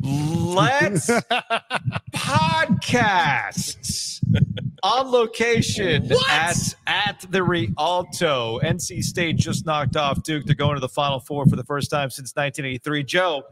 Let's podcasts on location at at the Rialto. NC State just knocked off Duke. They're going to the Final Four for the first time since 1983. Joe,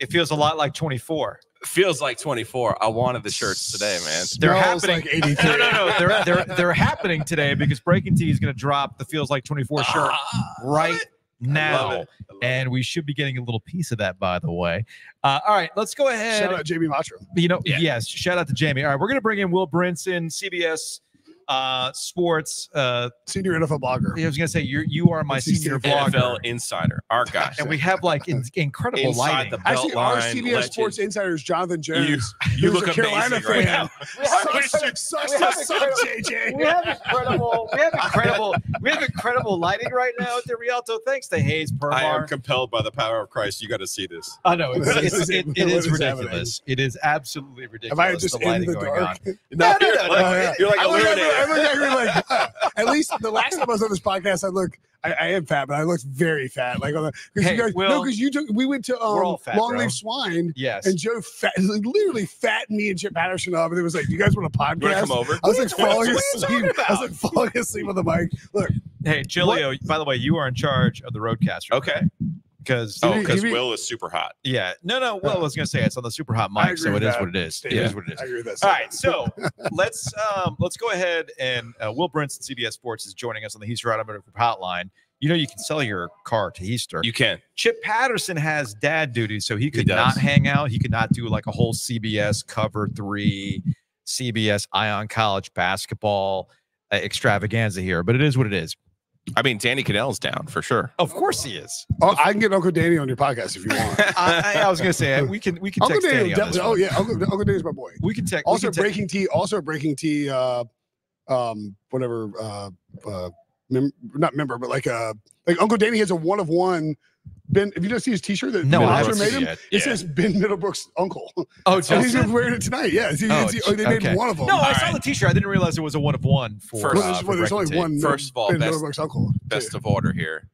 it feels a lot like 24. Feels like 24. I wanted the shirts today, man. They're Smells happening. like 83. no, no, no. They're they're they're happening today because Breaking T is going to drop the feels like 24 shirt Ah, right love now. it. I love it. And we should be getting a little piece of that, by the way. Uh, all right, let's go ahead. Shout out JB Matra. You know, Yeah. yes. Shout out to Jamie. All right, we're gonna bring in Will Brinson, CBS uh, Sports. Uh, Senior NFL blogger. I was gonna say you you are my Let's senior Steve. blogger, NFL insider, our guy. and we have like in, incredible Inside lighting. the belt Actually, our line, CBS legend. Sports insider is Jonathan You, Jones. you who's look a Carolina amazing right fan. we have sucks, sucks, JJ. we have incredible, we have incredible, we have incredible lighting right now at the Rialto. Thanks to Hayes Permar. I am compelled by the power of Christ. You got to see this. I know it's, What it's, is it, it- it what is is happening? ridiculous. It is absolutely Am ridiculous. I just the in lighting the going dark? on. No, no, you're no, like, Oh, yeah. you're like I a look, I look. At her like, at least the last time I was on this podcast, I look, I, I am fat, but I looked very fat. Like because Hey, you guys, no, because you took, we went to um, fat, bro. Longleaf Swine, Yes. and Joe fat, literally fattened me and Chip Patterson up, and it was like, "You guys want a podcast?" Come over? I was like falling asleep. I was like falling asleep on the mic. Look, Hey, Giglio, by the way, you are in charge of the roadcaster. Okay. Because Oh, because Will is super hot. yeah, no, no. Well, I was gonna say it's on the super hot mic, so agree it with is that. what it is. It Yeah. is what it is. I agree with that. All right, so let's um let's go ahead and uh, Will Brinson, CBS Sports, is joining us on the Hiester Automotive Group hotline. You know you can sell your car to Hiester. You can. Chip Patterson has dad duty, so he could does. not hang out. He could not do like a whole CBS cover three, CBS Ion College basketball uh, extravaganza here. But it is what it is. I mean, Danny Cadell's down for sure. Of course he is. Oh, I can get Uncle Danny on your podcast if you want. I, I, I was gonna say we can we can Uncle text Danny, Danny on this definitely. Oh one. yeah, Uncle, Uncle Danny's my boy. We can text. Also we can te- Breaking T. Also Breaking T. Uh, um, whatever. Uh, uh, mem- not member, but like uh, like Uncle Danny has a one of one. Ben, if you don't see his T-shirt that No, Ben I haven't made seen him, it yet. it Yeah. says Ben Middlebrook's uncle. Oh, And he's Justin? wearing it tonight. Yeah, it's- Oh, it's- oh, they made okay. one of them. No, I All saw the T-shirt. I didn't realize it was a one of one for. First- Well, uh, there's, for well, there's only Breaking one. First of all, Ben best- Middlebrook's uncle. Best of order here.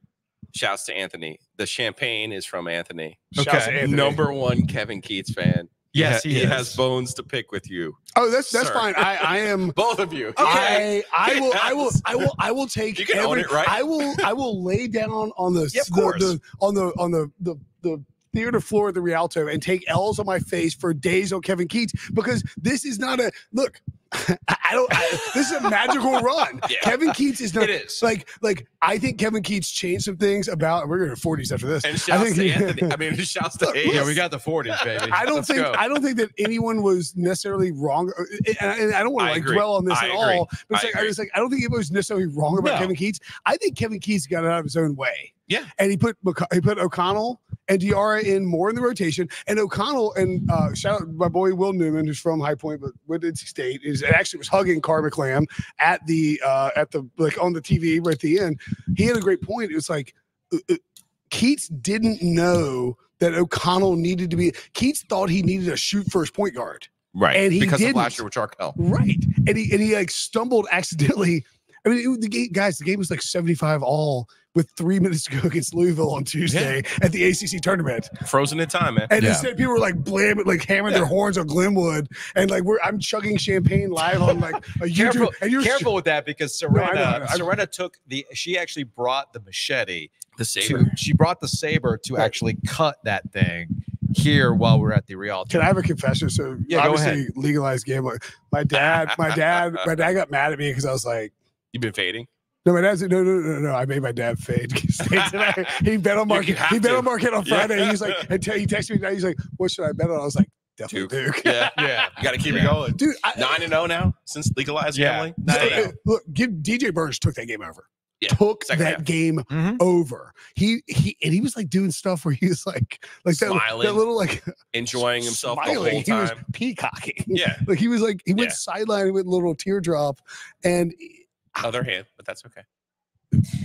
Shouts to Anthony. The champagne is from Anthony. Shouts to Okay. Anthony. Number one Kevin Keatts fan. Yes, he, he he has bones to pick with you. Oh, that's that's Sir. fine. I I am. Both of you. I I will I will I will I will take You can every, own it, right? I will I will lay down on the, Yeah, the- the on the on the the the theater floor of the Rialto and take L's on my face for days on Kevin Keatts because this is not a look. I I don't. I, this is a magical run. Yeah. Kevin Keatts is not It is. like like I think Kevin Keatts changed some things about. We're going to forties after this. And I think to Anthony. I mean, shouts to Look, Yeah, we got the 40s, baby. I don't Let's think go. I don't think that anyone was necessarily wrong, uh, and, and I don't want to like agree. dwell on this I at agree. all. But it's I like I was like I don't think it was necessarily wrong about No. Kevin Keatts. I think Kevin Keatts got it out of his own way. Yeah. and he put he put O'Connell and Diarra in more in the rotation, and O'Connell and uh, shout out my boy Will Newman, who's from High Point but with NC State, is actually was hugging Car McClam at the uh, at the like on the TV right at the end. He had a great point. It was like. uh, uh, Keatts didn't know that O'Connell needed to be. Keatts thought he needed a shoot first point guard. right. and he because didn't. of last year with Jarkel. Right. And he and he like stumbled accidentally. I mean, it, the game, guys, the game was like 75 all with three minutes to go against Louisville on Tuesday at the ACC tournament. Frozen in time, man. And Yeah. instead, people were like blaming, like hammering their horns on Glenwood, and like we're I'm chugging champagne live on like a YouTube. Careful, and you're careful with that because I know, Serena, I know. I- Serena took the. She actually brought the machete The to. She brought the saber to Right. actually cut that thing here while we're at the Real. Can I have a confession? So Yeah, obviously legalized gambling. My dad, my dad, my dad got mad at me because I was like. You've been fading. No, my dad said, no, no, no, no. I made my dad fade. State today. he bet on market. He bet to. on market on Yeah. Friday. He's like, and te- he texted me. Now he's like, what should I bet on? I was like, definitely Duke. Yeah. Yeah. You got to keep Yeah. it going. Dude, I, Nine and zero now since legalized Yeah. gambling. Nine Stay and look, give DJ Burns took that game over. Yeah, Took second that half. game Mhm. over. He he and he was like doing stuff where he was like like that, that little like Enjoying himself the smiling. whole He was time. peacocking. Yeah. Like he was like he went Yeah. sideline with a little teardrop, and Other hand, but that's okay.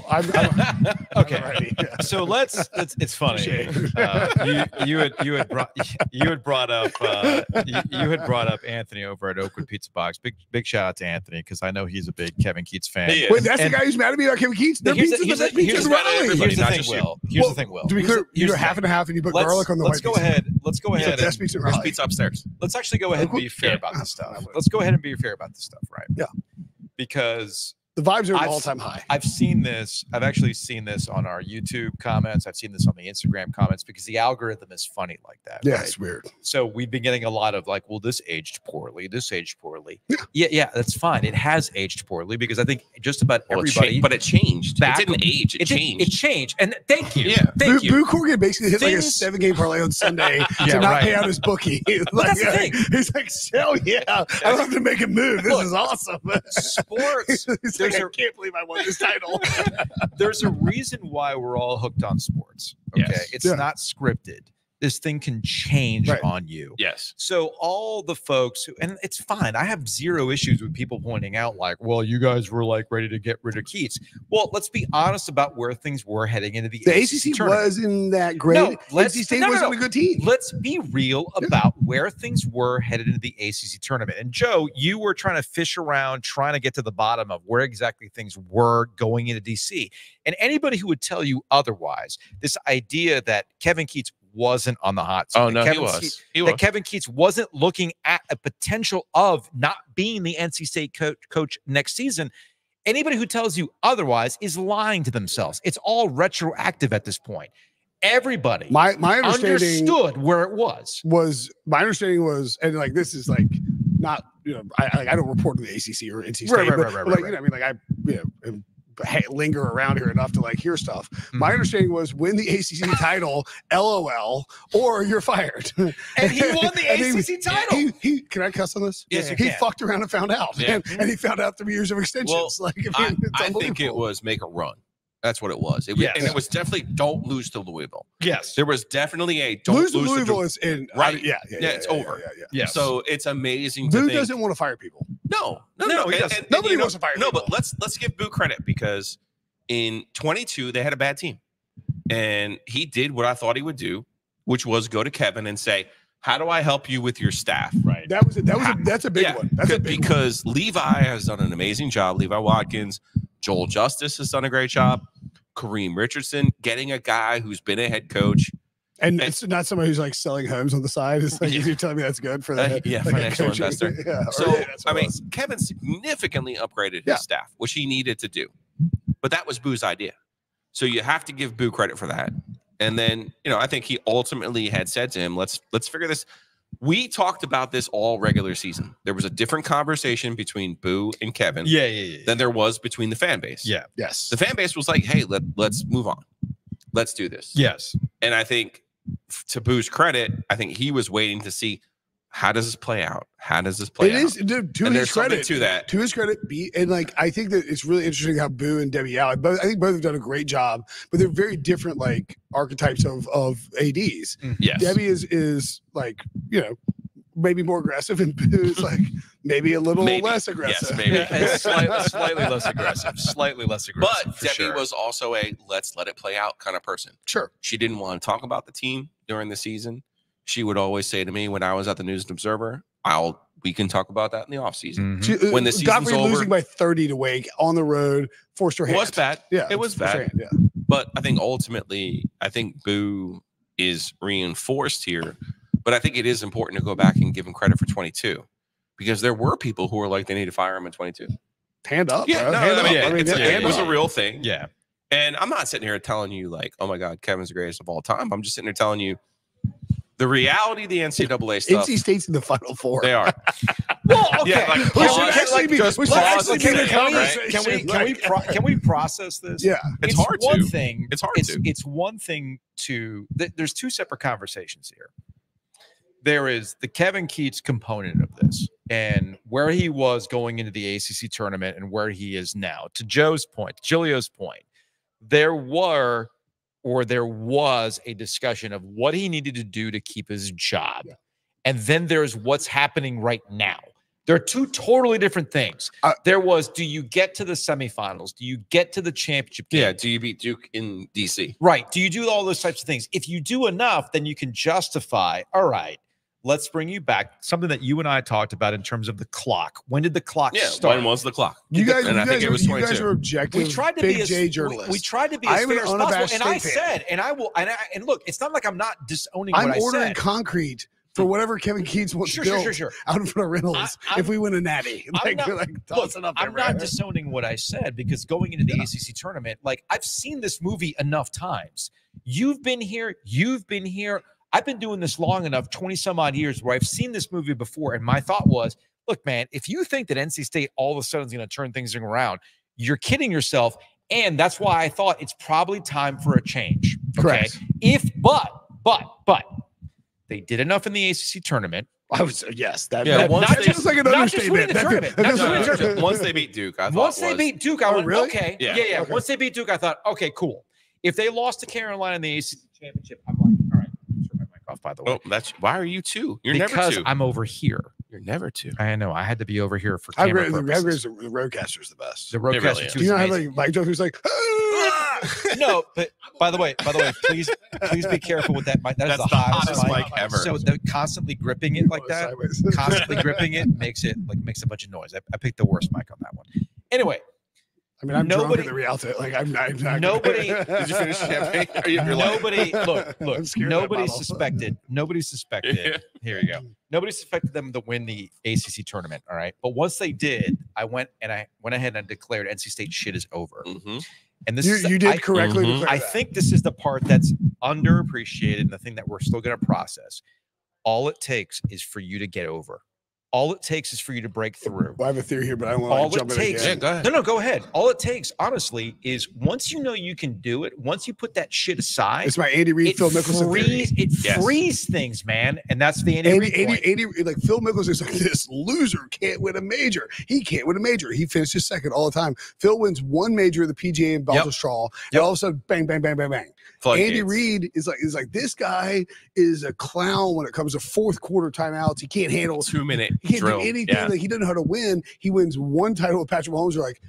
I'm, I'm, okay. I'm. Yeah. So let's. It's, it's funny. Uh, you, you had you had brought you had brought up uh, you, you had brought up Anthony over at Oakwood Pizza Box. Big big shout out to Anthony because I know he's a big Kevin Keatts fan. Wait, that's And- the guy who's mad at me about Kevin Keatts. Their Here's the- pizza's the here's best pizza here's the- Raleigh. Here's the thing, just. Will. Here's Well, the thing, Will. To be clear, here's you're half thing. and half, and you put Let's, garlic on the let's white go pizza. ahead. Let's go ahead. best pizza in There's pizza upstairs. let's actually go ahead and be Yeah. fair about this stuff. Let's go ahead and be fair about this stuff, right? Yeah. Because The vibes are I've- all time high. I've seen this. I've actually seen this on our YouTube comments. I've seen this on the Instagram comments because the algorithm is funny like that. Yeah, right? it's weird. So we've been getting a lot of like, well, this aged poorly. This aged poorly. Yeah. Yeah, yeah, that's fine. It has aged poorly because I think just about Well, it everybody. changed, but it changed. Back- it didn't age. It, it did- changed. It changed. And thank you. Yeah. Thank Boo, you. Boo Corrigan basically hit like a seven game parlay on Sunday Yeah, to not right. pay out his bookie. like, that's the thing. He's like, hell yeah, I don't to make a move. This Look, is awesome. Sports. He's there's like, a- I can't believe I won this title. There's a reason why we're all hooked on sports. Okay. Yes. It's Yeah. not scripted. This thing can change Right. on you. yes. So all the folks who, and it's fine. I have zero issues with people pointing out like, well, you guys were like ready to get rid of Keatts. Well, let's be honest about where things were heading into the, the ACC tournament. wasn't that great. No, let's- NC State no, no, wasn't no. a good team. Let's be real about where things were headed into the ACC tournament. And Joe, you were trying to fish around, trying to get to the bottom of where exactly things were going into DC. And anybody who would tell you otherwise, this idea that Kevin Keatts wasn't on the hot seat, Oh that no, he Kevin was. Keatts- He that was. Kevin Keatts wasn't looking at a potential of not being the NC State coach, coach next season. Anybody who tells you otherwise is lying to themselves. It's all retroactive at this point. Everybody My my understanding understood where it was. was my understanding was, and like this is like not you know I I, I don't report to the ACC or NC State, Right, right, but, right, right, but, like right, you know I mean like I you know am- ha- linger around here enough to like hear stuff. My Mhm. understanding was win the ACC title, LOL, or you're fired. And he won the And he- ACC title. He, he can I cuss on this? Yes, you he can. fucked around and found out, Yeah. and, and he found out three years of extensions. like I, I, mean, I think it was make a run. That's what it was. It was Yes. and it was definitely don't lose to Louisville. yes. There was definitely a don't lose lose, to Louisville to is in Right. yeah, yeah, Yeah, it's over. Yeah, yeah, yeah. Yes. So it's amazing Boo doesn't want to fire people. No, no, No, no. he and- doesn't. and- and Nobody know- wants to fire No, people. but let's let's give Boo credit because in 22 they had a bad team, and he did what I thought he would do, which was go to Kevin and say, "How do I help you with your staff?" right. That was a, that was a, that's a big Yeah, one. That's a Good, big one. because Levi has done an amazing job. Levi Watkins, Joel Justice has done a great job. Kareem Richardson, getting a guy who's been a head coach. And And- it's not somebody who's like selling homes on the side. It's like Yeah. you're telling me that's good for Uh, that. yeah, like financial investor. Yeah. So yeah, I mean. Kevin significantly upgraded his Yeah. staff, which he needed to do. But that was Boo's idea. So you have to give Boo credit for that. And then, you know, I think he ultimately had said to him, let's let's figure this. We talked about this all regular season. There was a different conversation between Boo and Kevin Yeah, yeah, yeah. than there was between the fan base. Yeah. yes. The fan base was like, hey, let, let's move on. Let's do this. Yes. And I think to Boo's credit, I think he was waiting to see how does this play out? How does this play It out? It is dude, to and his there's credit. to that. To his credit, be and like I think that it's really interesting how Boo and Debbie Allen both. I think both have done a great job, but they're very different like archetypes of of ads. Mm-hmm. Yes. Debbie is is like you know maybe more aggressive, and Boo is like maybe a little Maybe. less Yes, aggressive. maybe. Yeah, slightly, slightly less aggressive. Slightly less aggressive. But Debbie sure. was also a let's let it play out kind of person. Sure. She didn't want to talk about the team during the season. She would always say to me when I was at the News and Observer, I'll we can talk about that in the offseason. Mhm. When the uh, season's Gottfried over- losing by thirty to Wake on the road forced her It was bad. Yeah, It was bad. hand, Yeah. But I think ultimately, I think Boo is reinforced here. But I think it is important to go back and give him credit for 22 because there were people who were like they need to fire him in 22. Hand up. Yeah, bro. no, hand I mean, up. I mean, it's yeah, it hand was a real thing. Yeah. And I'm not sitting here telling you like, oh my God, Kevin's the greatest of all time. I'm just sitting there telling you the reality of the NCAA stuff. NC State's in the Final Four. They are. Well, okay. Yeah, like, We pause, should actually be. just we should pause actually be in say a it, can, we, can we can we pro- can we process this? Yeah. It's hard one to. thing. It's hard it's, to. It's one thing to. Th- there's two separate conversations here. There is the Kevin Keatts component of this, and where he was going into the ACC tournament, and where he is now. To Joe's point, Giglio's point, there were or there was a discussion of what he needed to do to keep his job. Yeah. And then there's what's happening right now. They're two totally different things. Uh, there was, do you get to the semifinals? Do you get to the championship game? Yeah. Do you beat Duke in DC? Right. Do you do all those types of things? If you do enough, then you can justify, all right, let's bring you back something that you and I talked about in terms of the clock. When did the clock Yeah. start? When was the clock? You guys, and you I guys, think it are, was you guys 22. are objective. we tried to big be as J we- journalists. We, tried to be I as am an fair as possible. And I state fan. said, and I will, and, I, and look, it's not like I'm not disowning I'm what I ordering said. concrete for mm. whatever Kevin Keatts wants Sure, to sure, build sure, sure. out in front of Reynolds I- I'm- if we win a natty. I'm Like, not- like Look, toss it up there, I'm not disowning what I said because going into the ACC tournament, like I've seen this movie enough times. You've been here, you've been here. I've been doing this long enough, 20 some odd years, where I've seen this movie before. And my thought was, look, man, if you think that NC State all of a sudden is going to turn things around, you're kidding yourself. And that's why I thought it's probably time for a change. Okay. Correct. If, but, but, but they did enough in the ACC tournament. I was uh, yes. That, Yeah, that, once that they- sounds like an not just winning understatement. the tournament, that not sounds just like- winning the tournament. Once they beat Duke, I thought Once they was- beat Duke, I Oh, went, really? okay. Yeah. Yeah, yeah. Okay. Once they beat Duke, I thought, okay, cool. If they lost to Carolina in the ACC championship, I'm like, all right, turn my mic off, by the way. Oh, that's why are you two? You're because never two. I'm over here. You're never two. I know. I had to be over here for camera I agree, purposes. the roadcaster is the best. The really roadcaster is. two Do you not have amazing. like Mike Jones who's like, ah! no, but by the way, by the way, please, please be careful with that mic. That is That's the the hottest, hottest mic mic ever. So the constantly gripping it like that, constantly gripping it makes it like makes a bunch of noise. I, I picked the worst mic on that one. Anyway, I mean, I'm Nobody- drunk at the Rialto. Like, I'm not. I'm not Nobody- Did you finish the champagne? Are you- you're like- nobody look look scared nobody suspected nobody suspected here you go nobody suspected them to win the acc tournament all right but once they did i went and i went ahead and declared nc state shit is over Mhm. and this You, is you did I, correctly. Mhm. I think this is the part that's underappreciated and the thing that we're still going to process all it takes is for you to get over all it takes is for you to break through Well, I have a theory here, but I don't All want to it jump in takes- Yeah, again. go ahead. no, no, go ahead. All it takes, honestly, is once you know you can do it, once you put that shit aside, It's my Andy Reid, it Phil Mickelson theory. frees, it Yes. frees things, man. And that's the Andy, Andy, Reid Andy. Andy, like Phil Mickelson is like this loser can't win a major. He can't win a major. He finishes second all the time. Phil wins one major of the PGA and Baltusrol, and all of a sudden, bang, bang, bang, bang, bang. Floodgates. Andy Reid is like is like this guy is a clown when it comes to fourth quarter timeouts. He can't handle. two minute He can't drill. do anything. Yeah. Like he doesn't know how to win. He wins one title with Patrick Mahomes. You're like,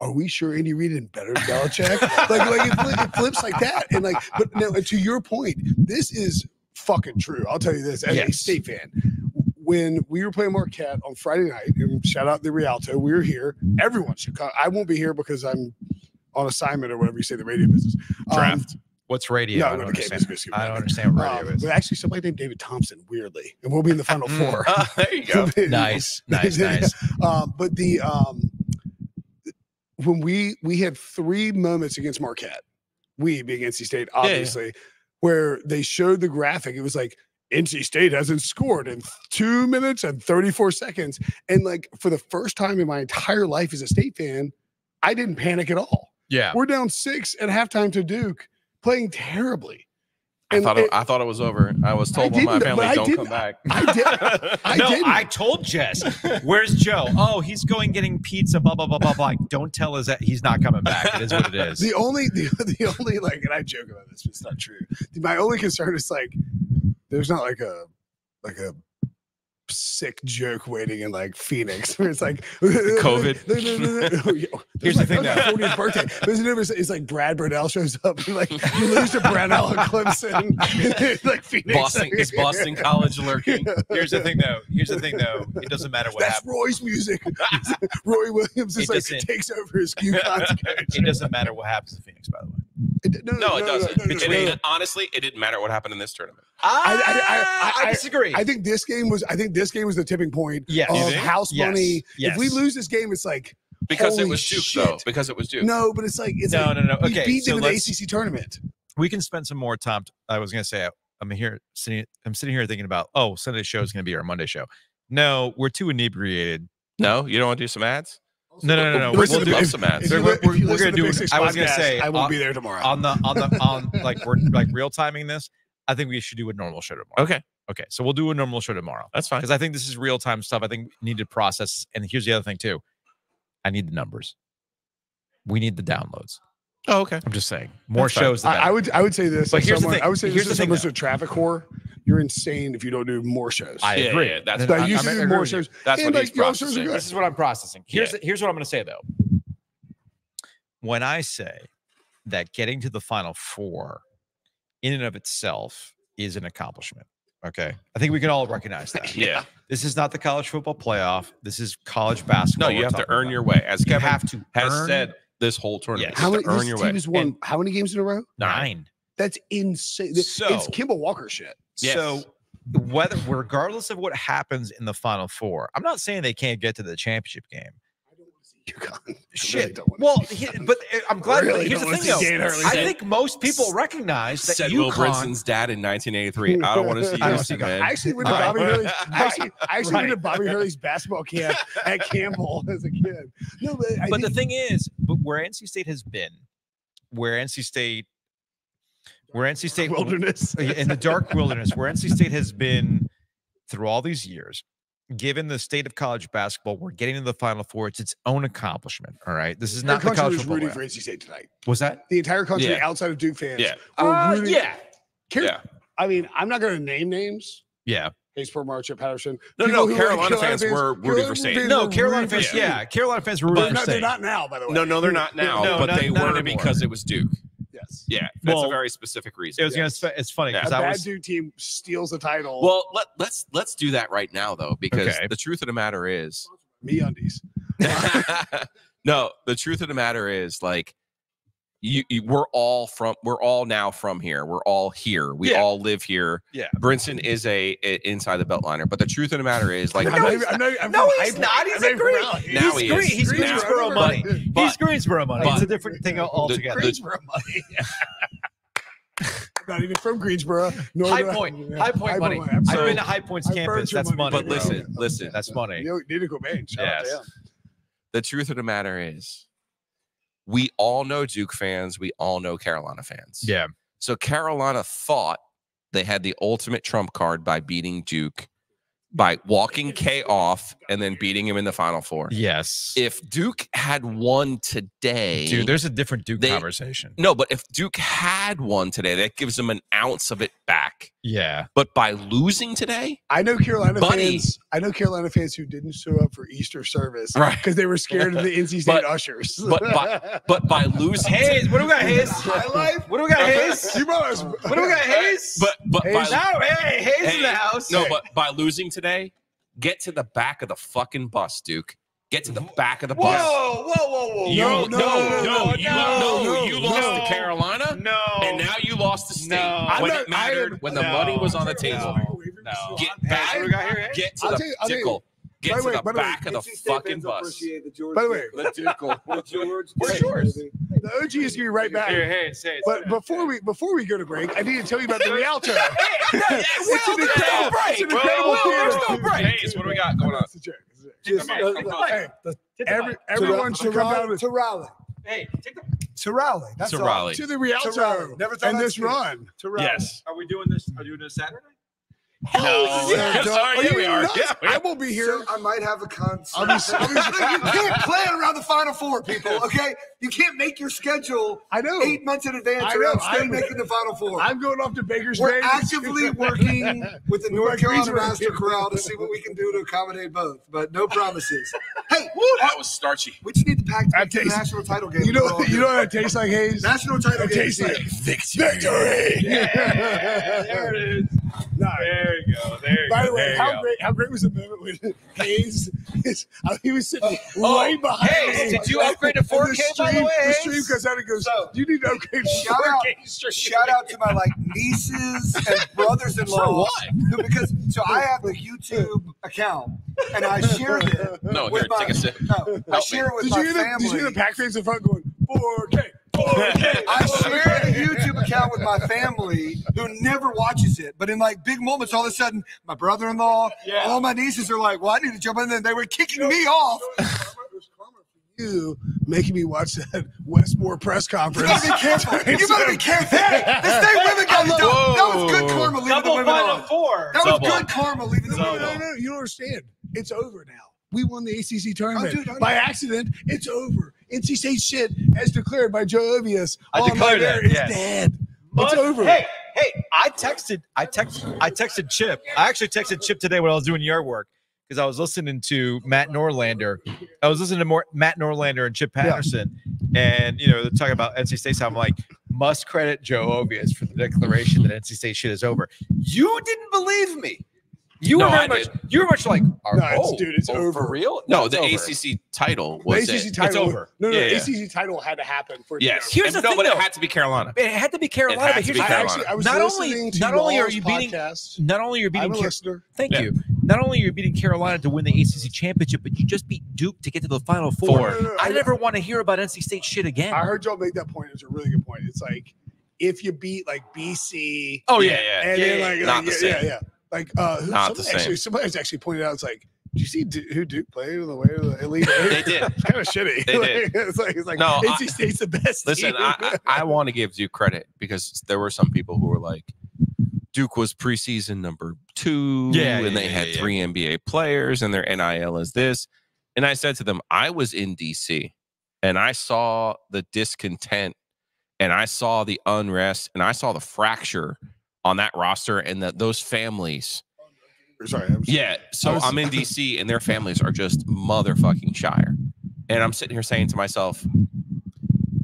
are we sure Andy Reid is better than Belichick? like, like it, fli- it flips like that. And like, but now to your point, this is fucking true. I'll tell you this as a Yes. state fan. When we were playing Marquette on Friday night, and shout out the Rialto, we were here. Everyone should come. I won't be here because I'm on assignment or whatever you say the radio business. Um, Draft. What's radio? No, I don't to understand. I don't understand what Um, radio is. but actually, somebody named David Thompson, weirdly, and we'll be in the final Mm. four. Ah, there you go. Nice, nice, nice. Um, but the um, when we we had three moments against Marquette, we being NC State, yeah. obviously, where they showed the graphic. It was like NC State hasn't scored in two minutes and 34 seconds. And like for the first time in my entire life as a state fan, I didn't panic at all. Yeah. We're down six at halftime to Duke, playing terribly. I thought it, it- I thought it was over. I was told by my family, "Don't didn't- come back." I did. I no, didn't. I told Jess, "Where's Joe? Oh, he's going getting pizza. Blah blah blah blah blah. Don't tell us that he's not coming back. It is what it is. The only the, the only like and I joke about this, but it's not true. My only concern is like there's not like a like a sick joke waiting in like Phoenix where it's like COVID? Oh, Yo, Here's the thing, though. 40th birthday. There's never it's like Brad Brownell shows up. and like you lose to Brownell and Clemson. like Phoenix. Boston is Boston College lurking. Here's the thing, though. Here's the thing, though. It doesn't matter what That's happens. Roy's music. Roy Williams is It like takes over his coach. It doesn't matter what happens in Phoenix, by the way. It- no, No, it doesn't. no, no, It no, no. ain't- honestly, it didn't matter what happened in this tournament. Ah, I- I- I- I- disagree. I think this game was. I think this game was the tipping point Yes. of house Yes. money. If we lose this game, it's like Because it was Duke, shit. though. Because it was Duke. no, but it's like it's no, like no, no. we Okay, beat so them in the ACC tournament. we can spend some more time. I was going to say, I'm here sitting. I'm sitting here thinking about, oh, Sunday show is going to be our Monday show. No, we're too inebriated. No, you don't want to do some ads? No, no, no, no. Listen We'll to do, love if- some ads. if you We're- we're- we're gonna do- Big Six I was gonna say, I won't uh, be there tomorrow. on the on the on like we're like real timing this. I think we should do a normal show tomorrow. Okay, Okay, so we'll do a normal show tomorrow that's fine. because I think this is real time stuff. I think we need to process. And here's the other thing too. I need the numbers. We need the downloads. Oh, okay. I'm just saying, more That's shows. The I, I would I would say this. But as here's the thing- I would say here's this the is thing, someone who's a traffic whore. You're insane if you don't do more shows. I Yeah, agree. yeah, that's And what like, I- you I'm- should do more shows. That's and what like he's your shows are processing. This is what I'm processing. Here's here's what I'm going to say though. When I say that getting to the final four in and of itself is an accomplishment, okay? I think we can all recognize that. Yeah. This is not the college football playoff. This is college basketball. No, you have to earn about. your way. As You Kevin have to has earn said this whole tournament. Yes. You How have many? to earn This your team way. has won how many games in a row? nine. That's insane. it's So- Kemba Walker shit. Yes. So whether regardless of what happens in the final four, I'm not saying they can't get to the championship game. I don't want to see UConn. I really Shit. well, he- but uh, I'm glad. Really here's the thing, though. Dan I Said- think most people recognize that Said Will Brinson's dad in 1983. I don't want to see I you, don't see man. I actually went to Bobby Hurley's. I actually, I actually went to Bobby Hurley's basketball camp at Campbell as a kid. No, but I but the thing is, but where NC State has been, where NC State, where NC State wilderness. in the dark wilderness, where NC State has been through all these years, given the state of college basketball, we're getting to the Final Four. It's its own accomplishment. All right, this is not the country college was rooting playoff. for NC State tonight. Was that? The entire country, Yeah. outside of Duke fans, Yeah. were Uh, rooting- yeah, Car- Yeah. I mean, I'm not going to name names. yeah. Hayes Permar, Chip Patterson. No, People no, Carolina fans were rooting for State. No, Carolina fans. State. Yeah, Carolina fans were They're rooting for not, they're not now, by the way. No, no, they're not now, No, but not- they not were anymore. because it was Duke. Yes. Yeah, that's Well, a very specific reason. It was gonna. It's funny Yeah. A because I bad was. Duke team steals the title. Well, let, let's let's do that right now though, because Okay. the truth of the matter is, me undies. no, the truth of the matter is, like, you, you we're all from, we're all now from here. We're all here. We Yeah. all live here. Yeah. Brinson is a, a inside the beltliner, but the truth of the matter is, like, I'm No, not he's I'm not- I'm No, he's not. He's a green. from Now he's he green. is. He's Greensboro, Greensboro money. But- he's Greensboro money. it's a different thing altogether. Greensboro money. Not even from Greensboro. nor High do I- Point, yeah, High Point money. I'm I've been to High Point's I've campus. That's money, money. But bro. listen, listen. That's money. You know, Nita Cobain. Shout Yes. the truth of the matter is, we all know Duke fans. We all know Carolina fans. Yeah. So Carolina thought they had the ultimate trump card by beating Duke, by walking K off and then beating him in the Final Four. Yes. If Duke had won today, Dude, there's a different Duke they- conversation. no, but if Duke had won today, that gives them an ounce of it back. Yeah. But by losing today, I know Carolina Buddy. fans. I know Carolina fans who didn't show up for Easter service Right. because they were scared of the NC State But- ushers. but by but by losing, Hayes, what do we got, Hayes? Highlight? What do we got, Hayes? You brought us. What do we got, Hayes? but but by, Hayes- now, hey, Hayes in the house. no, but by losing today, get to the back of the fucking bus, Duke. Get to the back of the Whoa, bus. whoa, whoa, whoa. You, No, no, no, no, no, no, you, no, no, no, you lost no. to Carolina, No. and now you lost to State No. when I'm it not- I mattered, am- when the no. money was on the table. No. Get back, what do we got here, Hayes? get to the tell you- I'll tell you- tickle, get By to the way- the by the way, back of the fucking bus. the By the way, The George Where's yours? The OG is going to be right back. Here, Hayes, Hayes. But before we before we go to break, I need to tell you about the Rialto. Yes, It's an there's no incredible- break. it's an incredible Whoa, there's theater. no break. Hayes, what do we got going on? It's a joke. It's a joke. Just, Come on, uh, come on. Hey, the- every, to everyone the- should to come Raleigh- down to Raleigh. Hey, take the. To Raleigh. That's To all. Raleigh. to the To Raleigh. Rialto Never thought and I'd this see run. To Raleigh. Yes. Are we doing this? Are we doing this Saturday? No. Oh, sorry, yeah, you we are. nuts? Yeah, we I won't be here. So I might have a concert. I'll be- I'll be- you can't plan around the Final Four, people. Okay, you can't make your schedule I know. eight months in advance I know. around State I'm- making the Final Four. I'm going off to Baker's We're Bay. actively working with the With North my Carolina Master people. Chorale to see what we can do to accommodate both, but no promises. Hey, Woo, oh, that was starchy. we just need the pack to That the national title game. You know, We're you know what it tastes like, Hayes? national title It game. tastes like Victory. victory. there it is. No. There you go. There you By go. the way, how go. great, how great was the moment when Hayes, is, uh, he was sitting Oh, oh right behind Hayes, me. did you upgrade to And 4K, the by stream, the way, The stream Hayes? goes out and goes, So, you need to upgrade shout out- 4K stream. Shout out to my like nieces and brothers-in-law. For what? Who, because so I have the YouTube account and I share it. No, with here, my, take a sip. No, I Help share it with Did my you, hear the, family. did you hear the pack fans in front going, 4K, 4K? I share the YouTube account with my family who never watches it, but in like big moments, all of a sudden, my brother-in-law, yeah. all my nieces are like, "Well, I need to jump in." Then they were kicking me off. You making me watch that Wes Moore press You conference. better be careful. You better be careful. The state women got that, that was good karma leaving the Double women on. four. That was good karma leaving the No, women no, on. no, you don't understand. It's over now. We won the ACC tournament dude, by accident. It's over. NC State shit, as declared by Joe Ovies. I declared my air, that, is yes. dead. It's over. Hey, Hey, I texted, I texted, I texted Chip. I actually texted Chip today when I was doing yard work because I was listening to Matt Norlander. I was listening to more Matt Norlander and Chip Patterson, and you know they're talking about NC State. So I'm like, must credit Joe Ovies for the declaration that NC State shit is over. You didn't believe me. You No, were very I much. did. You were much like, No, it's, oh, dude, it's Oh, over. for real? No, it's the over. ACC title The was ACC it. title. over. No, no, Yeah, yeah. ACC title had to happen for it Yes. Here's And- the no, thing, but it had to be Carolina. It had to be Carolina, had but to here's be the I thing. Carolina. actually, I was Not listening only- to not only are y'all's beating- podcast. Not only are you I'm beating a Car- listener. Thank Yeah. you. Not only you're you beating Carolina to win the ACC championship, but you just beat Duke to get to the Final Four. Four. No, no, no, I I- never want to hear about NC State shit again. I heard y'all make that point. It's a really good point. It's like if you beat like BC, oh yeah, yeah, yeah. and yeah, then like, not like, the yeah, yeah, yeah. Like uh, who- Not the somebody actually, same. somebody's actually pointed out. It's like, do you see Du- who Duke played on the way to the Elite Eight? They did. It's kind of shitty. They Like, did. It's like it's like No, NC I- State's the best. Listen, team. I, I, I want to give Duke credit because there were some people who were like, Duke was preseason number two, Yeah, and yeah, they yeah, had yeah. three NBA players, and their NIL is this. And I said to them, I was in DC, and I saw the discontent, and I saw the unrest, and I saw the fracture on that roster, and that those families. Sorry. I'm sorry. Yeah, so I was- I'm in DC, and their families are just motherfucking shire, and I'm sitting here saying to myself,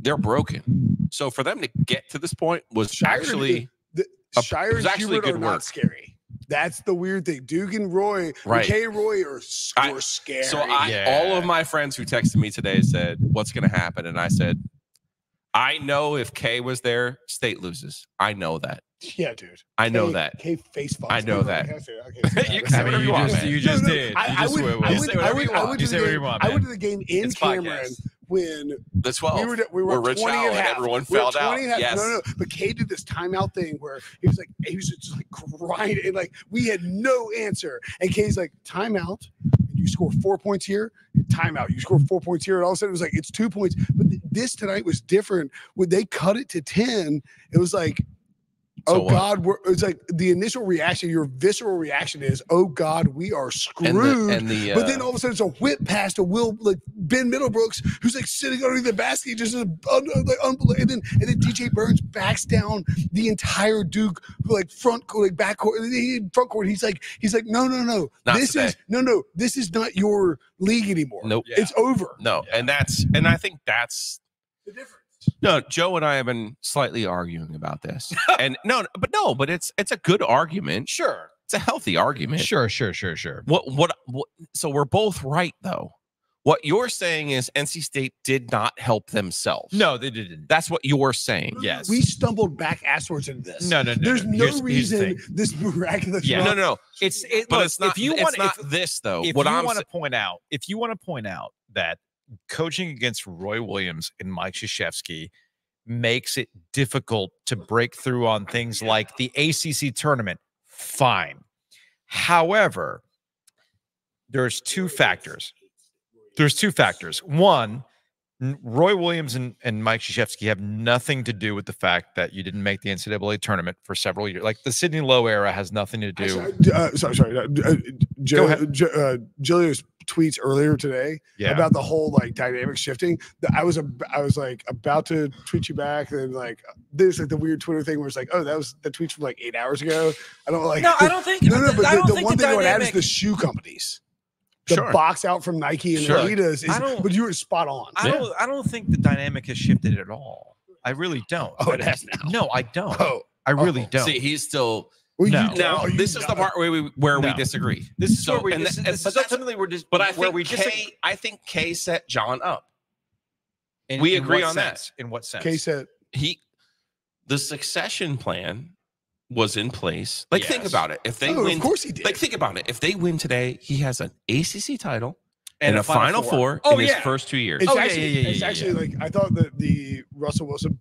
they're broken. So for them to get to this point was Scheyer actually The, A- Scheyer it was and actually Hubert good are not work. scary. That's the weird thing. Duke and Roy, Right. McKay and Roy are, s- I- were scary. So I, Yeah. all of my friends who texted me today said, "What's going to happen?" And I said, "I know if K was there, State loses. I know that. Yeah, dude. I know K- that. K face fucks. I know Wait, that. can I say that? I can't say that. You can say whatever you you want, just, you just No, no, did. I, you I just would, went I with would, it. I would, I You say the whatever you want, I went to the game in It's Cameron podcast. The when we were we were where Rich 20 Howell and a and everyone we were fouled out. 20 and a half. Yes. No, no, no. But Kay did this timeout thing where he was like, he was just like grinding, and like we had no answer. And Kay's like, timeout. You score four points here, timeout. You score four points here, and all of a sudden it was like it's two points. But th- this tonight was different. When they cut it to ten, it was like, So oh what? God, we're, it's like the initial reaction, your visceral reaction is, oh God, we are screwed. And the, and the But then uh, all of a sudden it's a whip pass to Will like Ben Middlebrooks, who's like sitting underneath the basket, just un, un, like unbelievable. And then and then DJ Burns backs down the entire Duke who like front court, like back court, front court. He's like he's like no no no Not this today. is no no this is not your league anymore. nope, It's over. no, and that's and I think that's The difference. No, Joe and I have been slightly arguing about this, and no, but no, but it's it's a good argument. Sure, It's a healthy argument. sure, sure, sure, sure. What, what what? So we're both right though. What you're saying is NC State did not help themselves. No, they didn't. that's what you're saying. Yes. We stumbled back asswards into this. No, no, no. There's no. no Here's- here's the reason this miraculous. Yeah. No, run- no, no. It's it, But look, it's not. If you it's want, not if, this though. if what you I'm want sa- to point out, if you want to point out that coaching against Roy Williams and Mike Krzyzewski makes it difficult to break through on things like the ACC tournament, fine. However, there's two factors. There's two factors. One, Roy Williams and, and Mike Krzyzewski have nothing to do with the fact that you didn't make the NCAA tournament for several years. Like the Sidney Lowe era has nothing to do. Actually, uh, sorry, sorry. Uh, uh, Joe, ahead. Jo- uh, Giglio's tweets earlier today Yeah. about the whole like dynamic shifting. I was ab- I was like about to tweet you back, and then like there's like the weird Twitter thing where it's like, oh, that was the tweets from like eight hours ago. I don't like. no, I don't think. No, no, but I the, don't the one the thing I would add is the shoe companies. The Sure. box out from Nike and Sure. Adidas is, I don't- but you were spot on. I Yeah. don't. I don't think the dynamic has shifted at all. I really don't. Oh, it has now. No, I don't. Oh, I really oh. don't. See, he's still well, you No. now. oh, this is the part where we where we disagree. this is So, where we. and This, that- this, but that's- ultimately we're just. But I where think we Kay, disagree. I think Kay set John up. In- we in agree what on that. In what sense? K said, He, the succession plan was in place. Like think about it. If they oh, win, of course he did. like think about it. If they win today, he has an ACC title and, a Final Four, Oh in yeah. his first two years. It's Oh, yeah, actually, yeah, yeah, it's yeah, actually like I thought that the Russell Wilson.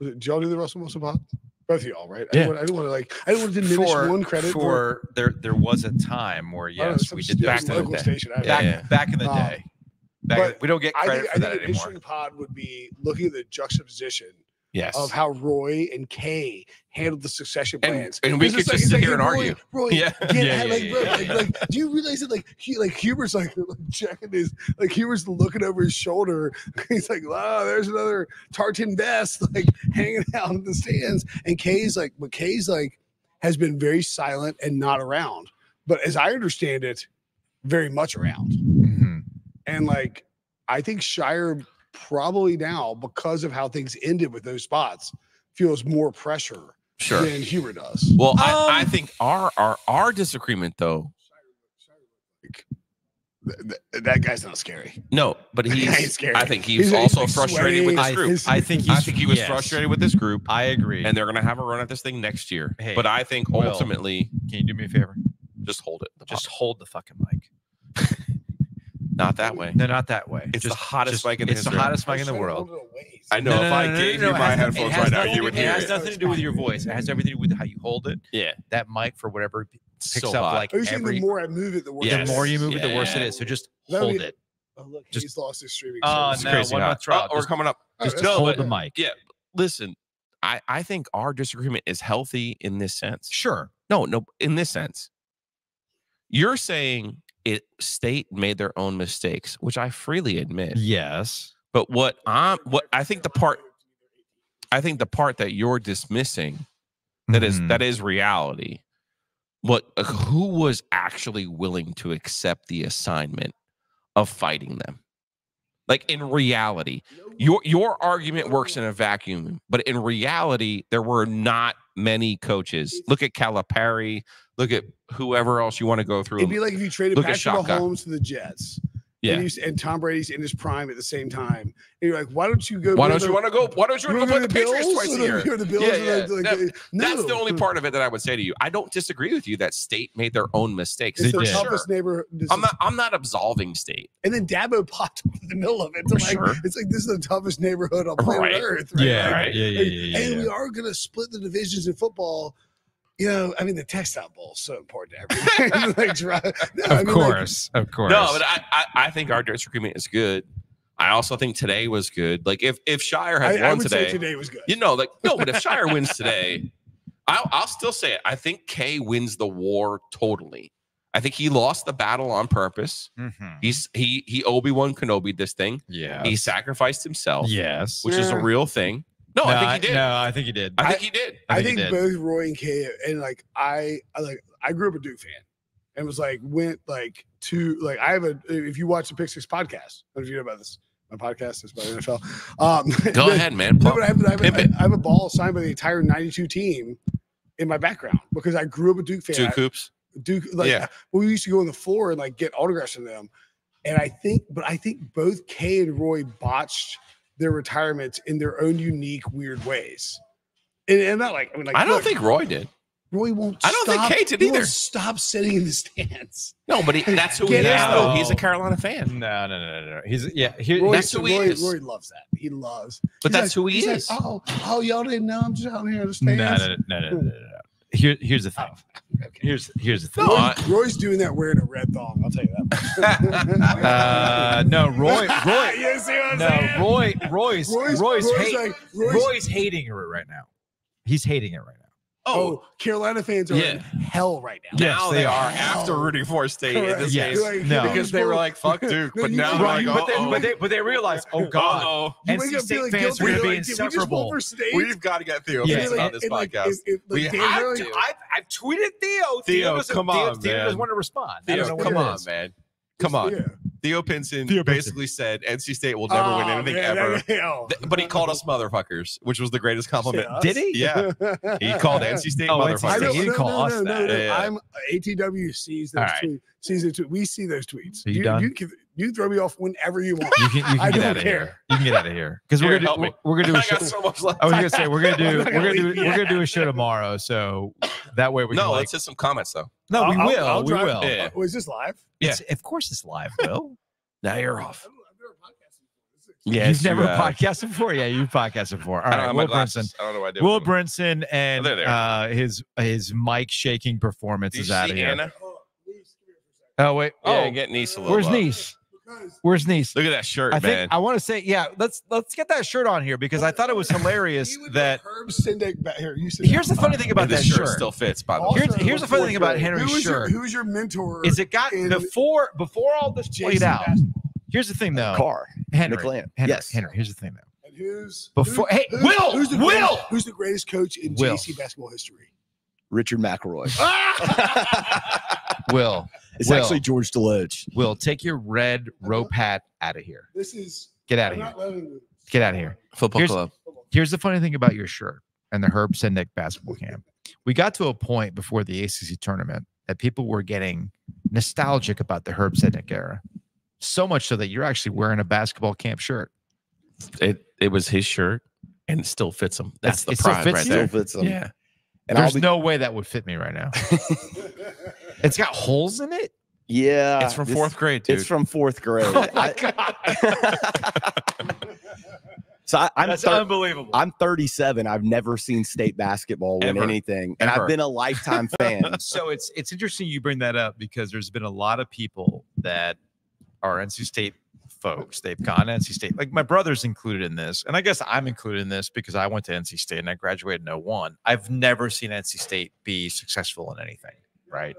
Was it, did y'all do the Russell Wilson pod? Both of y'all, right? I Yeah. didn't, want, I didn't want to like. I didn't want to diminish for, one credit for. for there. There was a time where I know, yes, we did back in the day. station. Yeah, back, yeah. back in the Um, day. Back, but we don't get I credit think, for I that think an anymore. interesting pod would be looking at the juxtaposition Yes. of how Roy and Kay handled the succession plans. and we It's could like- just it's sit like, here and Roy, argue. Roy, Yeah. Yeah, yeah, like, bro, yeah, like, yeah. like, do you realize that like he like Hubert's like, like checking his like Hubert's looking over his shoulder. He's like, wow, there's another tartan vest like hanging out in the stands. And Kay's like, but Kay's like has been very silent and not around. But as I understand it, very much around. Mhm. And like, I think Scheyer probably now, because of how things ended with those spots, feels more pressure Sure. than Hubert does. Well, I, I Um, think our our our disagreement though. Th- th- that guy's not scary. No, but That guy he's. scary. I think he's, He's- also he's frustrated with this group. His- I think I think he was yes. frustrated with this group, I agree. and they're going to have a run at this thing next year. Hey, but I think Will. ultimately, Can you do me a favor? just hold it. Just hold the fucking mic. not that way. No, not that way. It's the hottest just- mic in the It's the hottest mic in the world. I know No, if no, I no, no, gave no, you it my has- headphones it has right now, nothing- you would It hear has it. nothing to do with your voice. It has everything to do with how you hold it. Yeah, That mic for whatever picks so up hot. like Are you every. the more I move it, the worse? Yes. The more you move it, the worse it Yeah. is. So just That would hold be- it. Oh, look, Just- he's lost his streaming. Oh, service. no, crazy one hot. more throw. Oh, we're Just- coming up. All Just right, hold but- the mic. Yeah, listen. I I think our disagreement is healthy in this sense. Sure. No, no, in this sense. You're saying it state made their own mistakes, which I freely admit. Yes. But what I'm what I think the part I think the part that you're dismissing that is Mhm. that is reality. What uh, who was actually willing to accept the assignment of fighting them? Like in reality, your your argument works in a vacuum, but in reality, there were not many coaches. Look at Calipari. Look at whoever else you want to go through. It'd be like if you traded Look Patrick Mahomes to the Jets. Yeah. And, you, and Tom Brady's in his prime at the same time. And you're like, why don't you go? Why don't to you want to go? Why don't you you want to wanna go play the Patriots Bills? twice a year? the Bills Yeah, yeah. like, like, That- no. That's the only part of it that I would say to you. I don't disagree with you that State made their own mistakes. It's They the did. toughest neighborhood. I'm not. I'm not absolving State. and then Dabo popped up in the middle of it. To like, Sure. It's like this is the toughest neighborhood on planet Right. Earth. Right? Yeah, Like, right. yeah, yeah, and, yeah, yeah, and we are going to split the divisions in football. You know, I mean, the textile bowl is so important to everything. like, dry- no, I Of mean, like, course, of course. No, but I, I, I think our disagreement is good. I also think today was good. Like if if Scheyer I, had I won would today, say today was good. you know, like no, but if Scheyer wins today, I'll, I'll still say it. I think Kay wins the war totally. I think he lost the battle on purpose. Mhm. He's he he Obi Wan Kenobi this thing. yeah. He sacrificed himself, yes. which is a real thing. No, I think he did. No, I think he did. I think he did. I I think think, did. both Roy and Kay and like I, I like I grew up a Duke fan and was like went like to like I have a if you watch the Pick Six podcast, I don't know if you know about this. My podcast is about the NFL. Um, Go but- ahead, man. No, but I have, I, have, Pimp it. I have a ball signed by the entire 92 team in my background because I grew up a Duke fan. Two I- coops. Duke, like Yeah. we used to go on the floor and like get autographs from them. And I think, but I think both Kay and Roy botched their retirements in their own unique, weird ways. And, and not like I mean, like I don't look, think Roy did. Roy won't. I don't think Kate Kay did he won't either. Stop sitting in the stands. No, but he, that's who he is. Though he's a Carolina fan. No, no, no, no, no. He's yeah. Here, Roy, That's who he Roy, is. Roy loves that. He loves. But he's that's like- who he he's like, is. oh, oh, y'all didn't know. I'm just out here in the no, stands. no, no, no, no, no, no. Here, here's the thing. Okay. Here's here's the thing. No, Roy, Roy's doing that wearing a red thong. I'll tell you that. Uh, no, Roy, Roy, you see what I'm no, saying? Roy, Roy's, Roy's, Roy's, Roy's hate, like, Roy's, Roy's hating it right now. He's hating it right now. Oh. oh, Carolina fans are Yeah. in hell right now. Yes, now they they are are. after rooting for State in Correct. this Yes. game Like, No. you because they were like, "Fuck Duke," No, but you- now they're Right, like, but, they, "Uh-oh." but they but they realize, oh God, Uh-oh. You NC wake up State feeling fans guilty, are going to you're be like, did we just vote insufferable. for State? We've got to get Theo Yeah. Pinson Like, on this and, like, podcast. if- if, like, We Dan have Hurley- to. I've, I've tweeted Theo. Theo, doesn't- come Theo, on, Theo man. doesn't want to respond. I Theo, don't know what come it on, is. man. Come on. Yeah. Theo Pinson Theo Pinson. basically said NC State will never win Oh, anything man, ever. that- oh. But he called us motherfuckers, which was the greatest compliment. Did he? Yeah. He called NC State Oh, NC I State. motherfuckers. know, He didn't no, call no, us no, that. No, no. Yeah, yeah. I'm ATW sees those All right. tweets. Sees the tweet. We see those tweets. Are you done? You, can, you throw me off whenever you want. You can, you I can get don't out of care. here. You can get out of here because we're gonna do, me. we're, we're gonna do I a show. got so much. I was gonna say we're gonna do we're gonna gonna do leave we're gonna do a show tomorrow, so that way we no, can like, let's hit some comments though. no we I'll- will I'll we drive- will. Yeah. Was this live? It's, of course it's live, Will. Now you're off. I've never podcasted before. You've never you have. podcasted before. Yeah, you've podcasted before. All I don't right, Will Brinson. I don't know what I did. Will with. Brinson and Oh, uh, his his mic shaking performance is out of here. Anna? Oh, please, come here for. Oh wait, Yeah, oh, get Nice a little. where's love. Nice? Where's Niece? Look at that shirt, I man. think I want to say, yeah, let's let's get that shirt on here because I thought it was hilarious He would that. Herb Sendek back here. You said Here's the funny thing about that this shirt shirt. still fits, by the way. Here's here's the funny thing about Who Henry's was your shirt Who was your mentor? is it got before before all this played JC out. basketball? Here's the thing though, Car. Henry. Henry, Yes. Henry. Here's the thing though. And who's Before- who- hey, who's- Will! Who's the Will! Greatest, who's the greatest coach in Will. JC basketball history? Richard McElroy. Will It's Will. actually George Deloach. Will take your red rope hat out of here. This is. Get out I'm of here. not. Get out of here. Football Here's- club. Here's the funny thing about your shirt and the Herb Sendek basketball camp. We got to a point before the ACC tournament that people were getting nostalgic about the Herb Sendek era. So much so that you're actually wearing a basketball camp shirt. It it was his shirt, and it still fits him. That's the It still pride fits right you? there. Still fits him. Yeah. And There's be, no way that would fit me right now. it's got holes in it. yeah. It's from this- fourth grade, dude. It's from fourth grade. Oh my I- god, so I, I'm that's thir- unbelievable. I'm 37. I've never seen state basketball win Ever. anything, and Ever. I've been a lifetime fan. so it's it's interesting you bring that up because there's been a lot of people that are NC State folks. They've gone to NC State. Like my brother's included in this, and I guess I'm included in this because I went to NC State and I graduated in 01. I've never seen NC State be successful in anything, right?